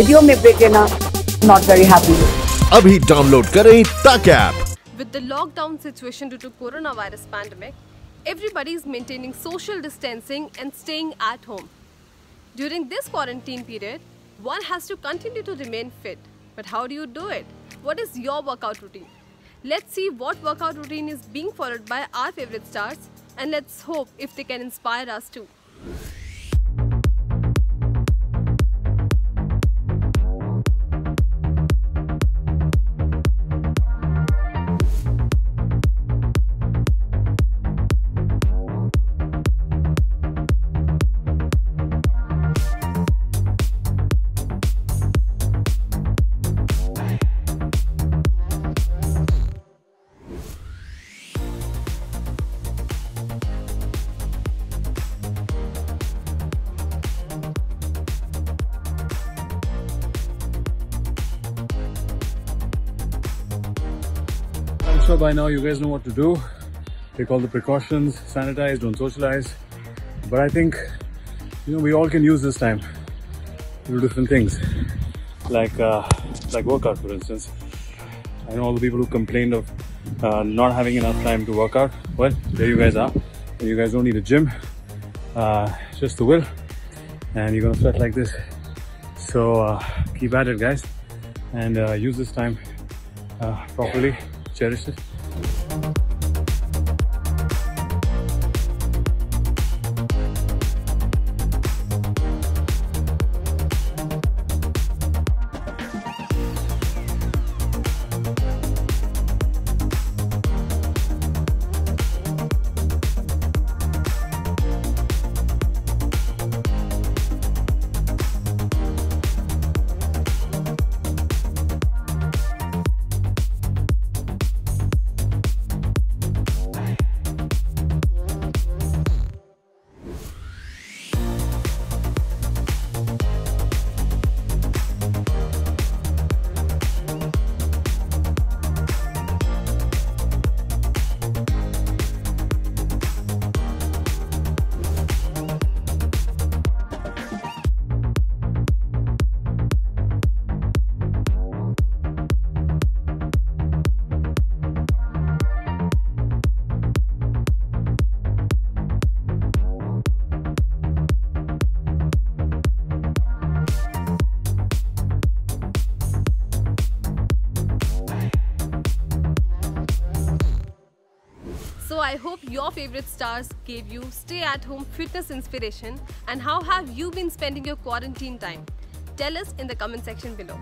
Video में देखना not very happy अभी डाउनलोड करें तक app with the lockdown situation due to corona virus pandemic everybody is maintaining social distancing and staying at home during this quarantine period one has to continue to remain fit but how do you do it what is your workout routine let's see what workout routine is being followed by our favourite stars and let's hope if they can inspire us too Sure by now you guys know what to do. Take all the precautions, sanitize, don't socialize. But I think, you know, we all can use this time to do different things. Like, uh, like workout, for instance. I know all the people who complained of uh, not having enough time to work out. Well, there you guys are. You guys don't need a gym, uh, just the will. And you're gonna sweat like this. So uh, keep at it, guys, and uh, use this time uh, properly. Görüşürüz. I hope your favorite stars gave you stay at home fitness inspiration and how have you been spending your quarantine time? Tell us in the comment section below.